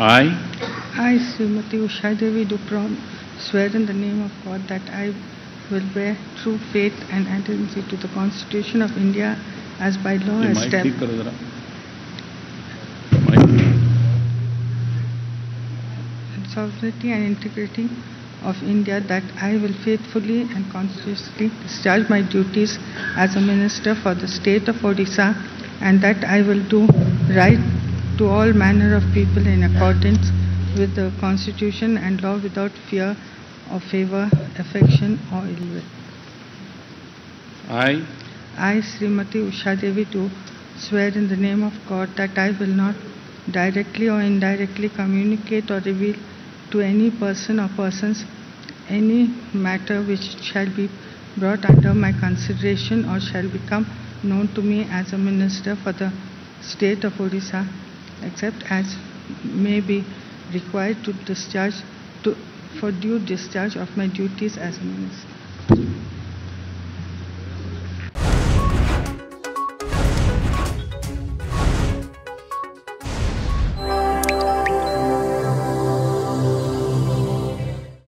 I. I, Srimati Usha Devi Dupron, swear in the name of God that I will bear true faith and allegiance to the Constitution of India as by law established. Sovereignty and integrity of India that I will faithfully and conscientiously discharge my duties as a minister for the state of Odisha and that I will do right to all manner of people in accordance with the constitution and law without fear or favor, affection or ill will. I I, Srimati Usha Devi, do swear in the name of God that I will not directly or indirectly communicate or reveal to any person or persons any matter which shall be brought under my consideration or shall become known to me as a minister for the state of Odisha, except as may be required to discharge to, for due discharge of my duties as a minister.